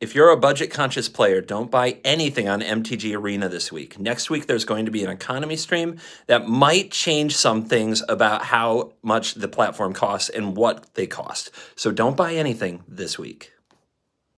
If you're a budget conscious player, don't buy anything on MTG Arena this week. Next week, there's going to be an economy stream that might change some things about how much the platform costs and what they cost. So don't buy anything this week.